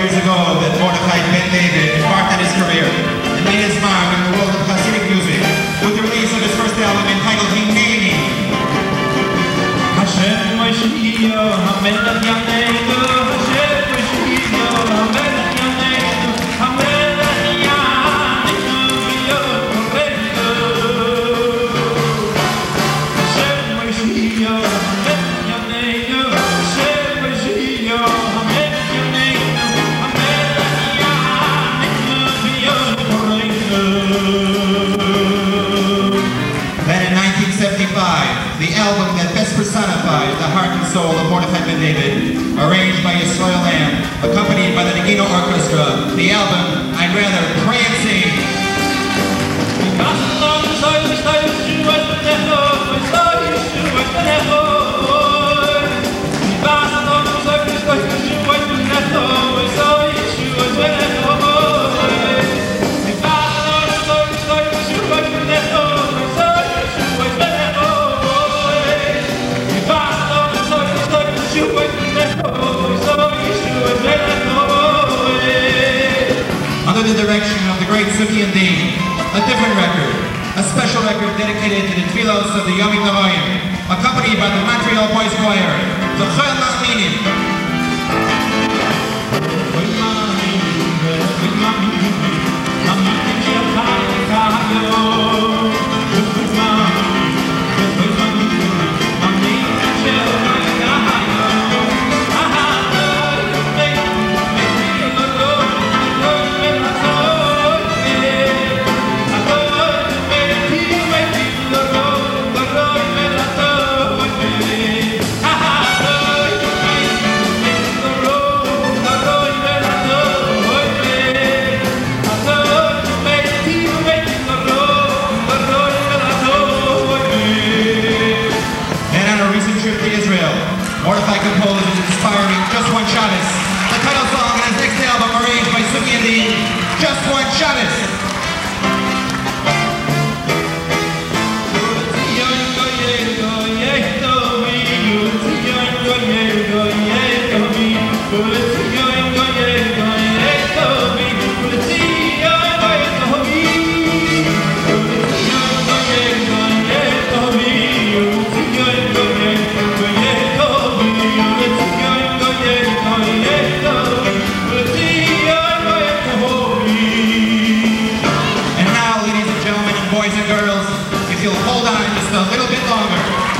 years ago that Mordechai Ben David embarked on his career and made his mark in the world of Hasidic music with the release of his first album entitled Hineni. Hashem Moshiach, 1975, the album that best personifies the heart and soul of Mordechai Ben David, arranged by Yisrael Lamm, accompanied Under the direction of the great and Dean, a different record, a special record dedicated to the Tfilos of the Yomim Noraim, accompanied by the Montreal Boys Choir, the Chol Machminim. Israel, Mordechai composed inspiring Just One Shabbos, the title song on his next album arranged by Suki and Just One Shabbos. if you'll hold on just a little bit longer.